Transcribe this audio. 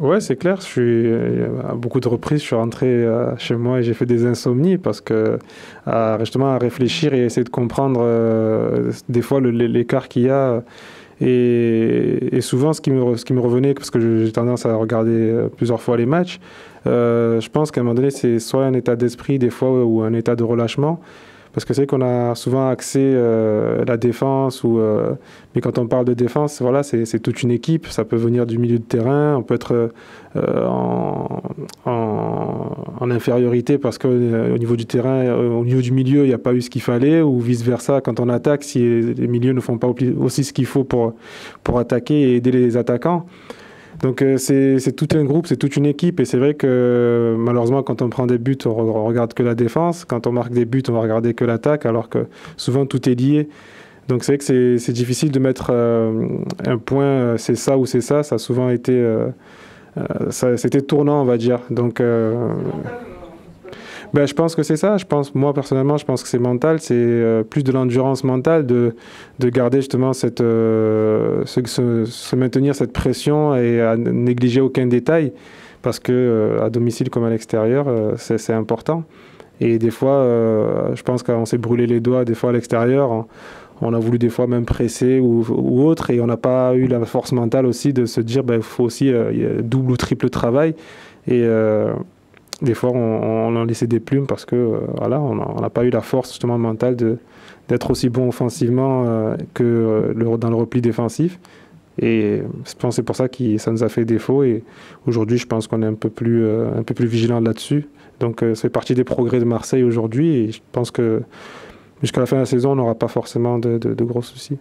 Ouais, c'est clair. Je suis, à beaucoup de reprises, je suis rentré chez moi et j'ai fait des insomnies parce que, justement, à réfléchir et essayer de comprendre des fois l'écart qu'il y a. Et, souvent, ce qui, me, ce qui me revenait, parce que j'ai tendance à regarder plusieurs fois les matchs, je pense qu'à un moment donné, c'est soit un état d'esprit, des fois, ou un état de relâchement. Parce que c'est qu'on a souvent accès euh, la défense, ou, euh, mais quand on parle de défense, voilà, c'est toute une équipe. Ça peut venir du milieu de terrain, on peut être euh, en, en, infériorité parce qu'au niveau du terrain, au niveau du milieu, il n'y a pas eu ce qu'il fallait, ou vice-versa, quand on attaque, si les milieux ne font pas aussi ce qu'il faut pour, pour attaquer et aider les attaquants. Donc euh, c'est tout un groupe, c'est toute une équipe. Et c'est vrai que malheureusement, quand on prend des buts, on, regarde que la défense. Quand on marque des buts, on va regarder que l'attaque, alors que souvent tout est lié. Donc c'est vrai que c'est difficile de mettre euh, un point, euh, c'est ça ou c'est ça. Ça a souvent été, c'était tournant, on va dire. Donc ben, Je pense que c'est ça. Je pense, moi, personnellement, je pense que c'est mental. C'est euh, plus de l'endurance mentale de, de garder justement cette, euh, se, maintenir cette pression et à négliger aucun détail. Parce que euh, à domicile comme à l'extérieur, c'est important. Et des fois, je pense qu'on s'est brûlé les doigts, des fois à l'extérieur. On, a voulu des fois même presser ou, autre, et on n'a pas eu la force mentale aussi de se dire, ben, il faut aussi double ou triple travail. Et des fois, on, on, a laissé des plumes parce que euh, voilà, on n'a pas eu la force justement mentale d'être aussi bon offensivement euh, que euh, dans le repli défensif. Et je pense c'est pour ça que ça nous a fait défaut. Et aujourd'hui, je pense qu'on est un peu plus, un peu plus vigilant là-dessus. Donc, ça fait partie des progrès de Marseille aujourd'hui. Et je pense que jusqu'à la fin de la saison, on n'aura pas forcément de, de gros soucis.